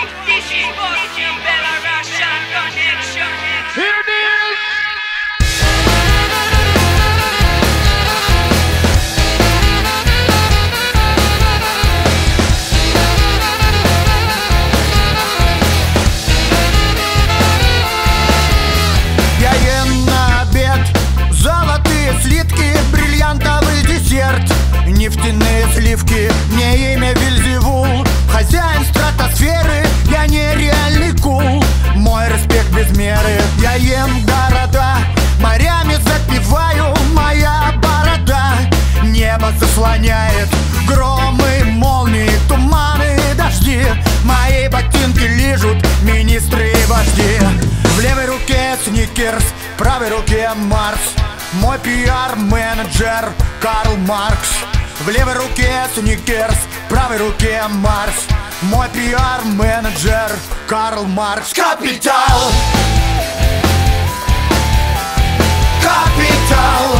Dziś, dziś, dziś, Марс Мой пиар-менеджер Карл Маркс В левой руке Сникерс, правой руке Марс Мой пиар-менеджер Карл Маркс! Капитал! Капитал!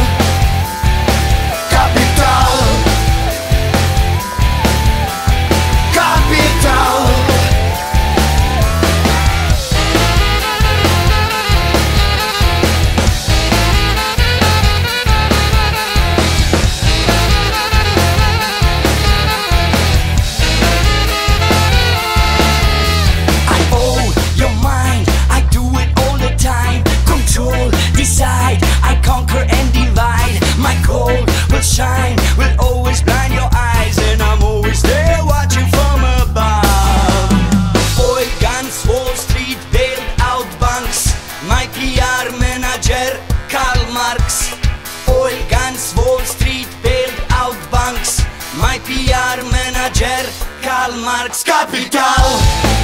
PR manager Karl Marx. Oil guns, Wall Street, bailed out banks. My PR manager Karl Marx Capital.